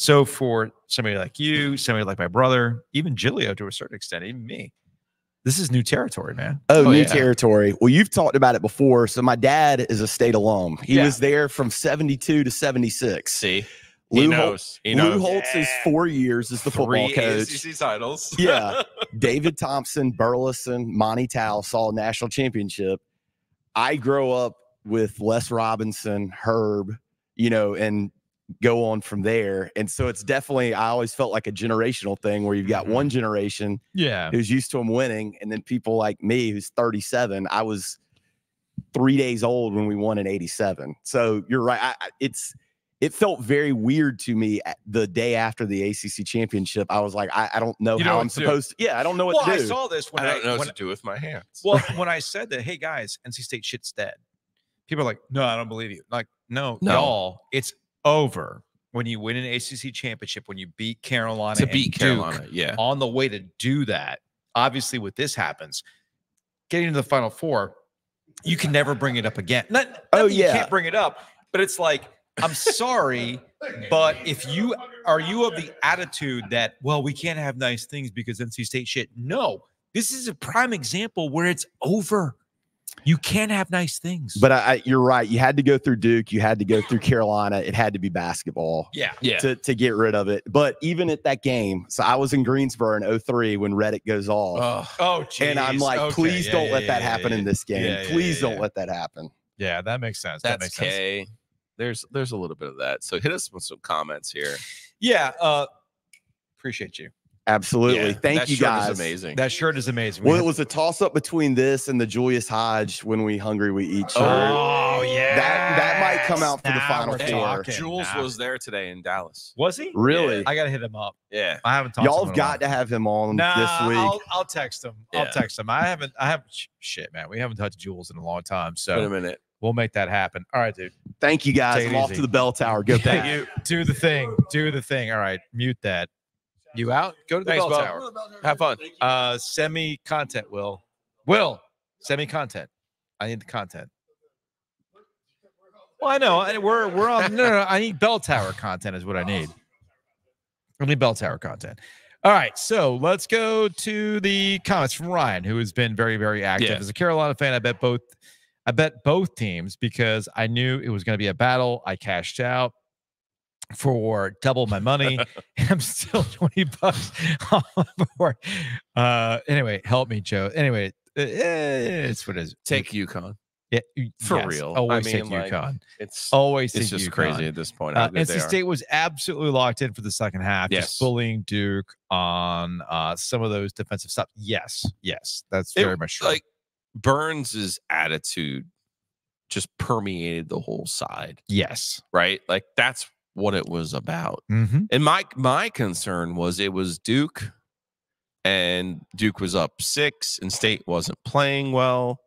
So for somebody like you, somebody like my brother, even Giglio to a certain extent, even me, this is new territory, man. Oh, Oh, new yeah. territory. Well, you've talked about it before. So my dad is a state alum. He Yeah. was there from 72 to 76. See, he Lou, Hol- knows. He Lou knows. Holtz is four years as the football Three coach. ACC titles. Yeah. David Thompson, Burleson, Monte Towe saw national championship. I grow up with Les Robinson, Herb, you know, and go on from there. And so it's definitely, I always felt like a generational thing where you've got Mhm. one generation Yeah. who's used to them winning, and then people like me who's 37. I was three days old when we won in 87. So you're right. I, I- it's, it felt very weird to me the day after the ACC championship. I was like, I, I don't know You how what I'm to supposed to. Yeah, I don't know what Well, to I saw this when I I, don't know when, what to do with my hands. Well, when I said that, hey guys, NC State shit's dead. People are like, no, I don't believe you. Like, no, No. y'all, it's over when you win an ACC championship, when you beat Carolina to beat Duke Carolina, yeah. on the way to do that. Obviously, with this happens, getting to the Final Four, you can never bring it up again. Not, not Oh, that you can't bring it up, but it's like, I'm sorry, but if you are you of the attitude that well, we can't have nice things because NC State shit. No, this is a prime example where it's over. You can't have nice things. But I, I, you're right. You had to go through Duke. You had to go through Carolina. It had to be basketball yeah, Yeah. to, to get rid of it. But even at that game, so I was in Greensboro in 03 when Redick goes off. Oh, oh, and I'm like, Okay, please yeah, don't yeah, let that yeah, happen yeah, in this game. Yeah, yeah, please yeah, don't yeah. let that happen. Yeah, that makes sense. that that's makes sense. There's there's a little bit of that. So hit us with some comments here. Yeah, uh, appreciate you. Absolutely. Yeah, Thank that you shirt guys. Is amazing. That shirt is amazing. We Well, it was a toss up between this and the Julius Hodge when we hungry we eat shirt. Oh, oh yeah, That- that might come out for the Final we're Four. talking. Jules Now. was there today in Dallas. Was he? Really? I gotta hit him up. Yeah. I haven't talked. Y'all him have in got to have him on Nah, this week. I'll, I'll text him. Yeah. I'll text him. I haven't. I haven't. Shit, man. We haven't touched Jules in a long time, So Wait a minute. we'll make that happen. All right, dude. Thank you guys. Take I'm off easy. to the bell tower. Go Thank you. Do the thing. Do the thing. All right. Mute that. You out? Go to the Thanks, bell tower. Have fun. Uh, send me content. Will. Will. Send me content. I need the content. Well, I know. I- We're we're on. No, no, no. I need bell tower content. Is what I need. I need bell tower content. All right, so let's go to the comments from Ryan, who has been very, very active. Yeah. As a Carolina fan, I bet both, I bet both teams because I knew it was going to be a battle. I cashed out for double my money. I'm still 20 bucks on board. Uh, anyway, help me, Joe. Anyway, it's what it is. Take UConn. yeah, for yes, real. I Always mean, take like, UConn. It's Always it's just UConn. crazy at this point. Uh, NC. State was absolutely locked in for the second half, Yes. just bullying Duke on uh, some of those defensive stuff. Yes, yes, that's It- very much true. like Burns's attitude just permeated the whole side, yes. right? Like that's what it was about. Mm-hmm. And my my concern was it was Duke, and Duke was up six, and State wasn't playing well.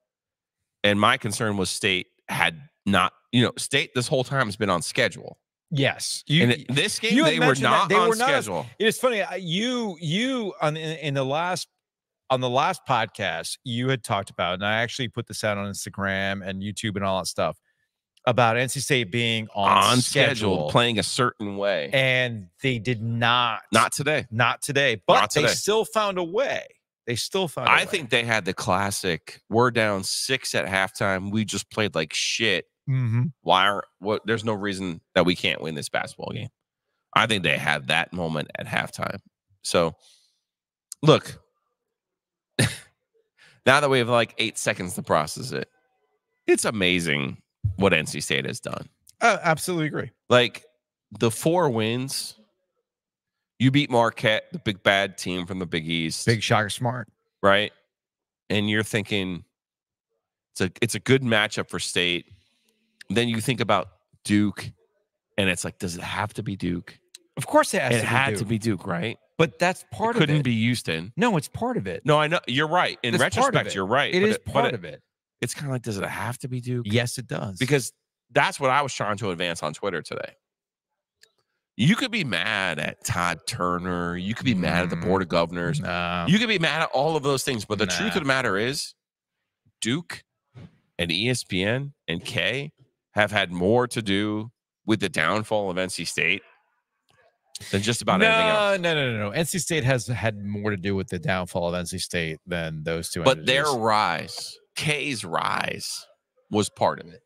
And my concern was State had not, you know, State this whole time has been on schedule. Yes, you. and this game, you they were not they on were not schedule. It's funny. You you on in, in the last on the last podcast you had talked about, and I actually put this out on Instagram and YouTube and all that stuff about NC State being on, on schedule, schedule, playing a certain way. and they did not. Not today. not today, but Not they still found a way. They still found. I I think they had the classic. We're down six at halftime. We just played like shit. hmm Why are what? There's no reason that we can't win this basketball game. I think they had that moment at halftime. So, look, now that we have like eight seconds to process it, it's amazing what NC State has done. I absolutely agree. Like the four wins, you beat Marquette, the big bad team from the Big East, Big shocker, smart. right? And you're thinking it's a it's a good matchup for State. Then you think about Duke, and it's like, does it have to be Duke? Of course, it has it to be had Duke, to be Duke, right? but that's part of it couldn't be Houston. No, it's part of it. No, I know you're right. In of retrospect, you're right. It but is but part it- of it. It's kind of like, does it have to be Duke? Yes, it does. because that's what I was trying to advance on Twitter today. You could be mad at Todd Turner. You could be mad at the Mm. Board of Governors. no, You could be mad at all of those things, but the truth of the matter is, Duke and ESPN and K have had more to do with the downfall of NC State than just about no, anything else. No, no, no, no. NC State has had more to do with the downfall of NC State than those two. But their rise, K's rise, was part of it.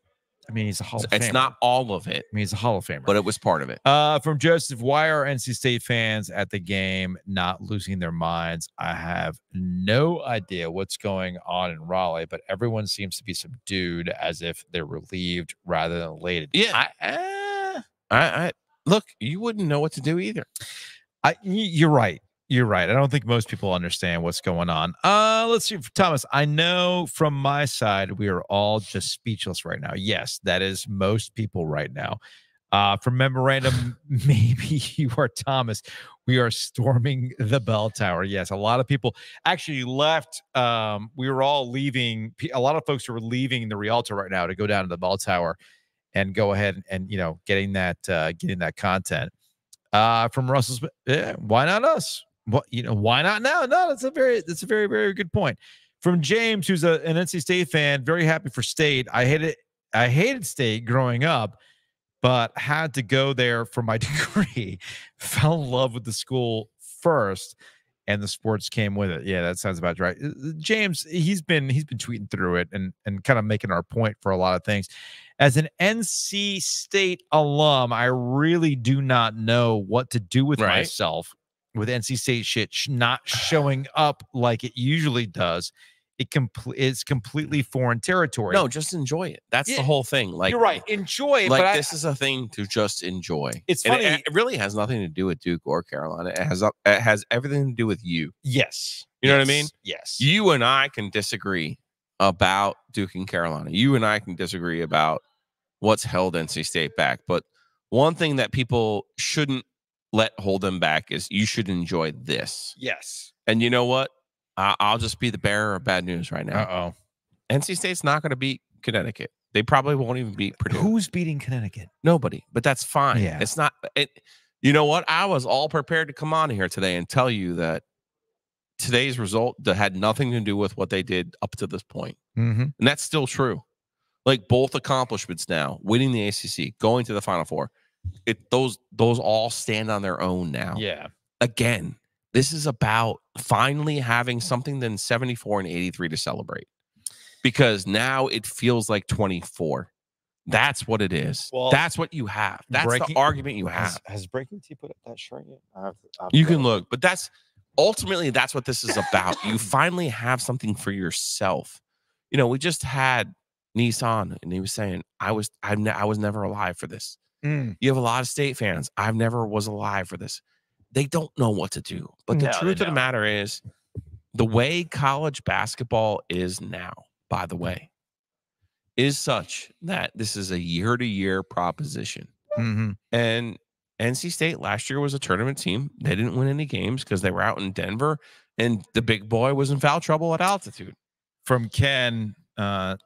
I mean, he's a Hall of It's Famer. not all of it, I mean, he's a Hall of Famer. but it was part of it. Uh, from Joseph, why are NC State fans at the game not losing their minds? I have no idea what's going on in Raleigh, but everyone seems to be subdued as if they're relieved rather than elated. Yeah. I, eh, I, I look, you wouldn't know what to do either. I, you're right. You're right. I don't think most people understand what's going on. Uh, let's see, Thomas. I know from my side we are all just speechless right now. Yes, that is most people right now. Uh, from memorandum, maybe you are Thomas. We are storming the bell tower. Yes, a lot of people actually left. Um, we were all leaving. A lot of folks are leaving the Rialto right now to go down to the bell tower and go ahead and, and you know getting that uh, getting that content. Uh, from Russell's, yeah, why not us? What you know, why not now? No, that's a very that's a very very good point. From James, who's a, an NC State fan, very happy for State. I hated I hated State growing up, but had to go there for my degree. Fell in love with the school first, and the sports came with it. Yeah, that sounds about right. Uh, uh, James, he's been he's been tweeting through it and and kind of making our point for a lot of things. As an NC State alum, I really do not know what to do with Right. myself with NC State shit not showing up like it usually does. It compl- it's completely foreign territory. No, just enjoy it. That's Yeah, the whole thing. Like you're right. Enjoy it, Like I- this is a thing to just enjoy. It's And funny- It, really has nothing to do with Duke or Carolina. It has it has everything to do with you. yes, You know what I mean? Yes. You and I can disagree about Duke and Carolina. You and I can disagree about what's held NC State back. But one thing that people shouldn't let hold them back is you should enjoy this. yes. And you know what? I'll just be the bearer of bad news right now. Uh oh. NC State's not going to beat Connecticut. They probably won't even beat Purdue. Who's beating Connecticut? Nobody, but that's fine. Yeah. It's not it you know what? I was all prepared to come on here today and tell you that today's result that had nothing to do with what they did up to this point. Mm-hmm. And that's still true. Like both accomplishments now, winning the ACC, going to the final four, it those those all stand on their own now. Yeah. Again, this is about finally having something than 74 and 83 to celebrate. Because now it feels like 24. That's what it is. Well, That's what you have. That's breaking- the argument you have. Has, has Breaking T put up that shirt yet? I have to- I have You to can go. look, but that's ultimately that's what this is about. you finally have something for yourself. You know, we just had Nissan, and he was saying, "I was, I, ne- I was never alive for this." Mm. You have a lot of state fans. I've never was alive for this. They don't know what to do. But the No, truth of the matter is, the way college basketball is now, by the way, is such that this is a year-to-year proposition. Mhm. And NC State last year was a tournament team. They didn't win any games because they were out in Denver, and the big boy was in foul trouble at altitude. From Ken, uh,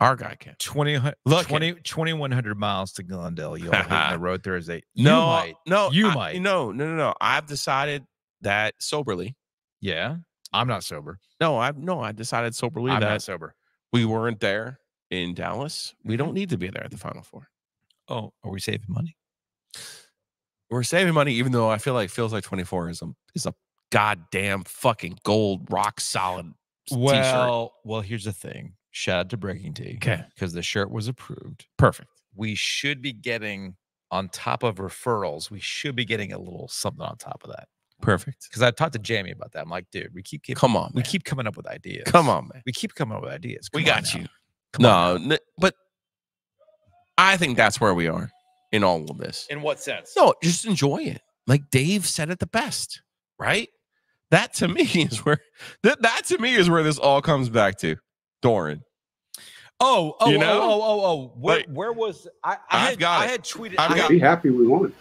Our guy can. 20, Look, 20 2100 miles to Glendale. You all hitting the road Thursday. You No, might. no, You I- might. No, no, no, no. I've decided that soberly. Yeah. I'm not sober. No, I've no. I decided soberly I'm that not sober. we weren't there in Dallas. We Mm-hmm. don't need to be there at the Final Four. Oh, are we saving money? We're saving money, even though I feel like feels like twenty four is a is a goddamn fucking gold rock solid s- t-shirt. Well, well, here's the thing. Shout out to Breaking T. Okay. Because the shirt was approved. Perfect. We should be getting on top of referrals, we should be getting a little something on top of that. Perfect. Because I talked to Jamie about that. I'm like, dude, we keep, keep Come on, we man. keep coming up with ideas. Come on, man. We keep coming up with ideas. We Come on got you. No, n- but I think that's where we are in all of this. In what sense? No, just enjoy it. Like Dave said it the best, right? That to me is where that, that to me is where this all comes back to. Doeren. Oh, oh, You oh, know? oh, oh, oh. Where, Like, where was I? I I've had, got I had tweeted. I've got had, Be happy we won.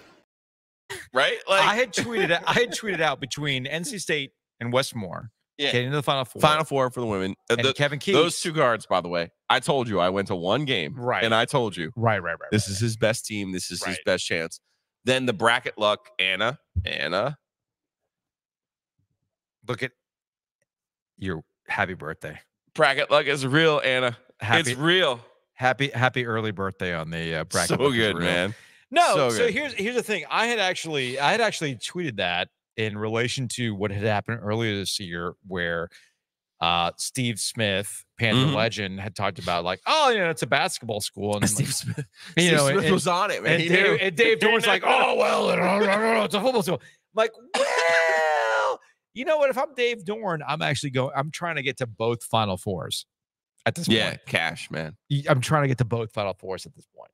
Right? Like I had tweeted. I had tweeted out between NC State and Wes Moore Yeah. getting into the final four. Final four for the women. Uh, and the- Kevin Keatts. those two guards, by the way, I told you I went to one game. Right. And I told you Right, right, right. this is his best team. This is his best chance. Then the bracket luck, Anna, Anna. Look at your happy birthday. Bracket luck is real, Anna. Happy, it's real. happy, happy early birthday on the uh, bracket. so book good, man. No, So so, here's here's the thing. I had actually I had actually tweeted that in relation to what had happened earlier this year, where uh Steve Smith, Panther Mhm. legend, had talked about like, oh, you know, it's a basketball school, and Steve Smith, you Steve know, Smith and- was on it, man. and He Dave, knew. and Dave Doeren's like, oh well, no, no, no, no, it's a football school. I'm like, well, you know what? If I'm Dave Doeren, I'm actually going. I'm trying to get to both Final Fours at this yeah, point. Yeah, cash, man. I'm trying to get to both Final Fours at this point.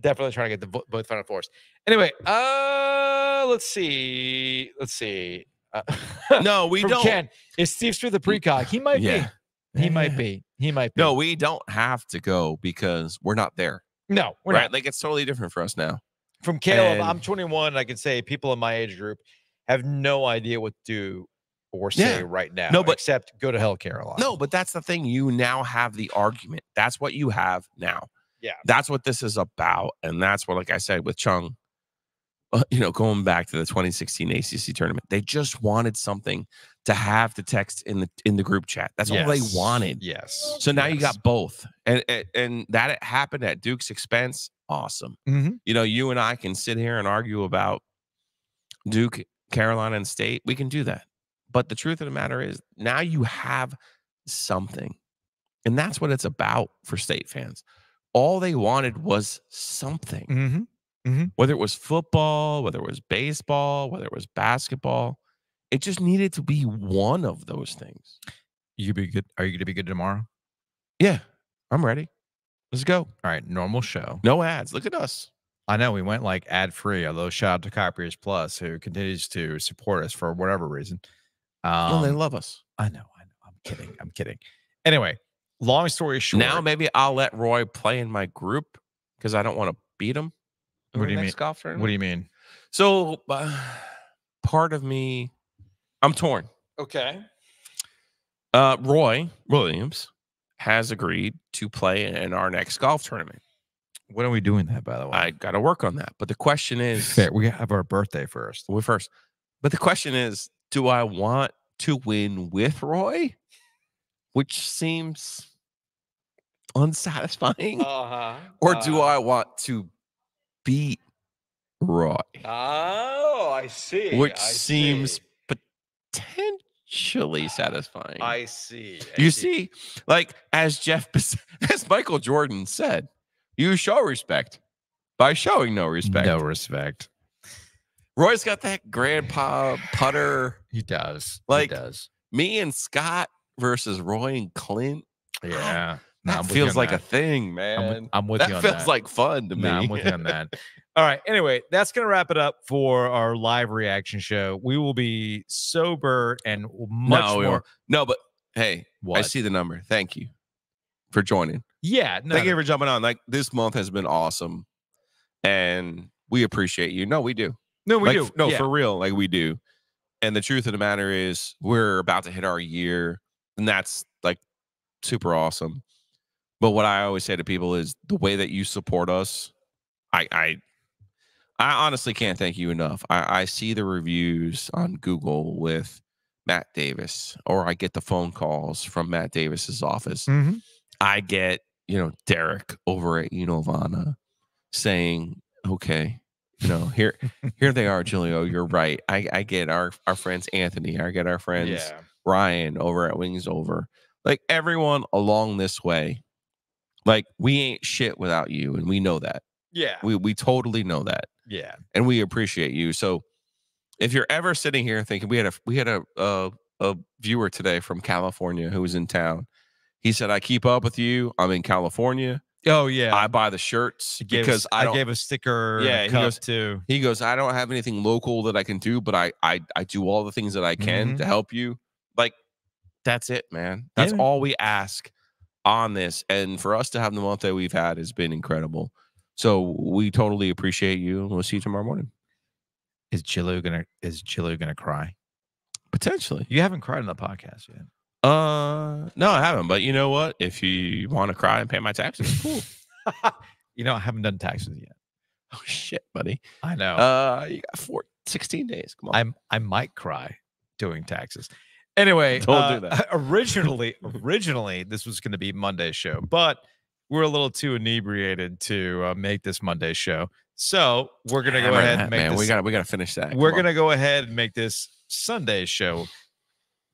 Definitely trying to get to both Final Fours. Anyway, uh, let's see. Let's see. Uh, No, we don't. Ken, is Steve Smith the precog? He might Yeah. be. He might be. He might be. No, we don't have to go because we're not there. no, we're right? not. Like it's totally different for us now. From Caleb, And- I'm 21. I can say people in my age group have no idea what to do or say Yeah. right now. No, but- except go to hell, Carolina. No, but that's the thing. You now have the argument. That's what you have now. Yeah. That's what this is about. And that's what, like I said, with Chung, uh, you know, going back to the 2016 ACC tournament, they just wanted something to have to text in the in the group chat. That's all they wanted. Yes. So now you got both, and and, and that happened at Duke's expense. Awesome. Mhm. You know, you and I can sit here and argue about Duke, Carolina, and State. We can do that. But the truth of the matter is, now you have something, and that's what it's about for State fans. All they wanted was something, Mhm. whether it was football, whether it was baseball, whether it was basketball. It just needed to be one of those things. You be good. Are you going to be good tomorrow? Yeah, I'm ready. Let's go. All right. Normal show. No ads. Look at us. I know we went like ad free, although shout out to Copiers Plus who continues to support us for whatever reason. Um, well, they love us. I know, I know. I'm kidding. I'm kidding. Anyway, long story short. Now maybe I'll let Roy play in my group because I don't want to beat him. What do you mean? Golf tournament. what do you mean? So uh, part of me, I'm torn. Okay. Uh, Roy Williams has agreed to play in our next golf tournament. When are we doing that, by the way? I got to work on that. But the question is, Fair. We have our birthday first. well, first. But the question is, do I want to win with Roy, which seems unsatisfying, Uh-huh. or do I want to beat Roy? Oh, I see. which I seems see. potentially satisfying. I see. I you see, like as Jeff, as Michael Jordan said, you show respect by showing no respect. No respect. Roy's got that grandpa putter. He does. Like, he does. Me and Scott versus Roy and Clint. Yeah. No, That I'm feels like a that. thing, I'm man. with, I'm with that you on feels that. like fun to me. No, I'm with you on that. All right. Anyway, that's going to wrap it up for our live reaction show. We will be sober and much no, more. no, but hey, I see the number. Thank you for joining. Yeah. No, Thank no, you for jumping on. Like this month has been awesome, and we appreciate you. No, we do. no, we like, do. No, Yeah. for real. Like we do. And the truth of the matter is, we're about to hit our year, and that's like super awesome. But what I always say to people is the way that you support us, I I I honestly can't thank you enough. I, I see the reviews on Google with Matt Davis, or I get the phone calls from Matt Davis's office. Mhm. I get, you know, Derek over at Unovana saying, okay, you know, here here they are, Julio. You're right. I, I get our our friends Anthony. I get our friends Ryan over at Wings Over. Like everyone along this way, like we ain't shit without you, and we know that. Yeah. We we totally know that, Yeah. and we appreciate you. So, if you're ever sitting here thinking we had a we had a a, a viewer today from California who was in town, he said, "I keep up with you. I'm in California. Oh yeah. I buy the shirts gave because I, I, gave a sticker. Yeah, Yeah, he goes- too. he goes, I don't have anything local that I can do, but I I I do all the things that I can mm-hmm. to help you. Like that's it, man. That's man. all we ask on this. And for us to have the month that we've had has been incredible. So we totally appreciate you and we'll see you tomorrow morning. Is Chilo gonna is Chilo gonna cry? Potentially. You haven't cried on the podcast yet. Uh no, I haven't. But you know what? If you want to cry and pay my taxes, cool. you know, I haven't done taxes yet. oh shit, buddy. I know. Uh you got four, 16 days. Come on. I'm I might cry doing taxes. Anyway, Don't do uh, originally, originally this was going to be Monday's show, but we're a little too inebriated to uh, make this Monday show. So we're going to go Hammer ahead that, and make man. this. we got we got to finish that. we're Come going to go ahead and make this Sunday show.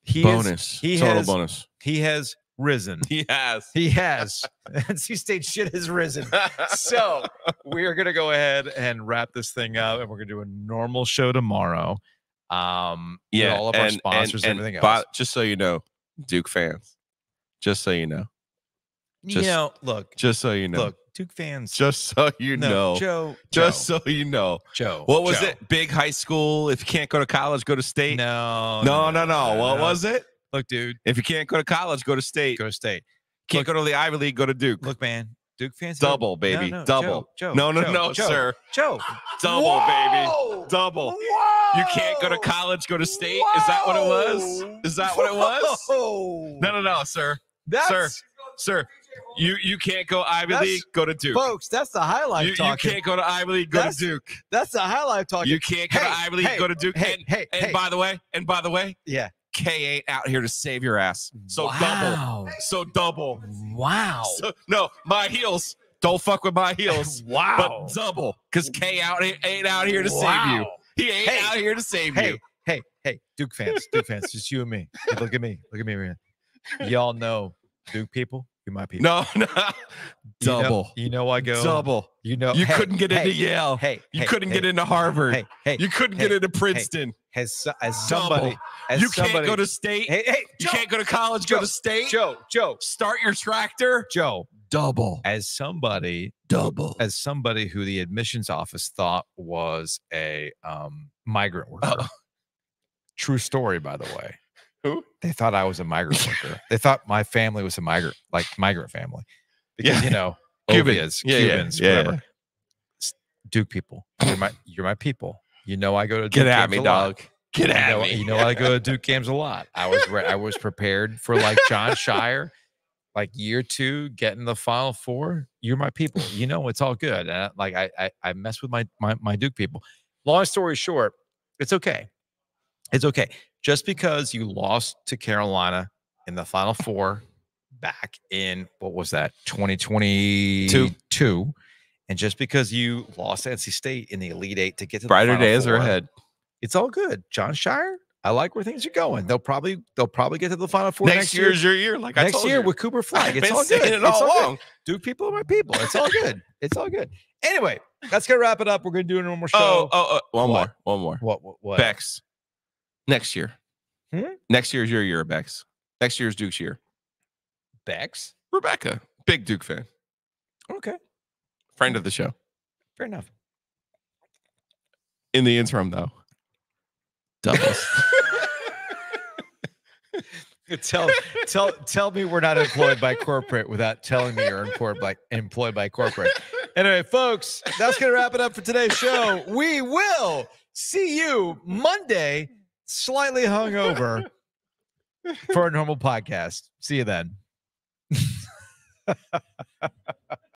He bonus. Has, he total has bonus. he has risen. He has. He has. NC State shit has risen. so we are going to go ahead and wrap this thing up, and we're going to do a normal show tomorrow. Um, with yeah, all of our sponsors and, and- everything but else. just so you know, Duke fans, just so you know, you know, look, just so you know, look, Duke fans. just so you no, know, Joe, just Joe, so you know. Joe. What was Joe. it? Big high school. If you can't go to college, go to state. No, no, no, no. What was it? Look, dude, If you can't go to college, go to state. go to state. Can't go to the Ivy League, go to Duke. Look, man, Duke fans. Double, baby, no, no, double. Joe, Joe, no, no, Joe, no, Joe, sir. Joe. Double, baby. Whoa! Double. Whoa! You can't go to college, go to state. Is that what it was? Is that what it was? Whoa! No, no, no, sir. That's Sir, sir. You you can't go Ivy That's- League, go to Duke. folks. That's the highlight You, you talking. can't go to Ivy League, go That's- to Duke. That's the highlight talking. You can't go to Hey, Ivy League, hey, go to Duke. hey, and hey, and hey. by the way, and by the way, yeah. K ain't out here to save your ass. So double. wow. So double. Wow. So, no, my heels. Don't fuck with my heels. wow. But double. Because K out ain't out here to save you. He ain't Hey. out here to save Hey, you. hey, hey, Duke fans, Duke fans, just you and me. Look at me. Look at me, man. Y'all know Duke people. You're be people. No, no. You know- Double. You know, I go. Double. You know You hey, couldn't get hey, into Yale. Hey, You hey, couldn't get into Harvard. Hey, hey, you couldn't get into Princeton. As, as somebody, as you somebody, can't go to state. Hey, hey, you Joe, can't go to college, go to state. Joe, Joe, Start your tractor. Joe. Double. As somebody, Double. as somebody who the admissions office thought was a um, migrant worker. Uh-oh. True story, by the way. Who? They thought I was a migrant worker. They thought my family was a migrant, like migrant family, because Yeah. you know, Cuban. Ovies, Yeah, Cubans, yeah, whatever. Duke people, you're my, you're my people. You know, I go to Get Duke at games me, dog. Get You at know, me. you know, I go to Duke games a lot. I was re- I was prepared for like John Shire, like year two, getting the Final Four. You're my people. You know, it's all good. And I, like I, I I mess with my my my Duke people. Long story short, it's okay. It's okay. Just because you lost to Carolina in the Final Four back in what was that 2022, and just because you lost NC State in the Elite Eight to get to the Brighter Final days are Four, ahead. it's all good. Jon Scheyer, I like where things are going. They'll probably they'll probably get to the final four Next, next, year's your year, like I next year you. with Cooper Flagg. It's all good. it It's all good. Duke people are my people. It's all good. It's all good. Anyway, that's gonna wrap it up. We're gonna do one more oh, show. Oh, oh, oh, one What? more, one more. what what, what? Bex. Next year. Hmm? Next year's your year, Bex. Next year's Duke's year. Bex? Rebecca, big Duke fan, Okay, friend of the show. fair enough. In the interim, though, doubles. tell tell tell me we're not employed by corporate without telling me you're employed by employed by corporate. Anyway, folks, that's gonna wrap it up for today's show. We will see you Monday, slightly hungover, for a normal podcast. See you then.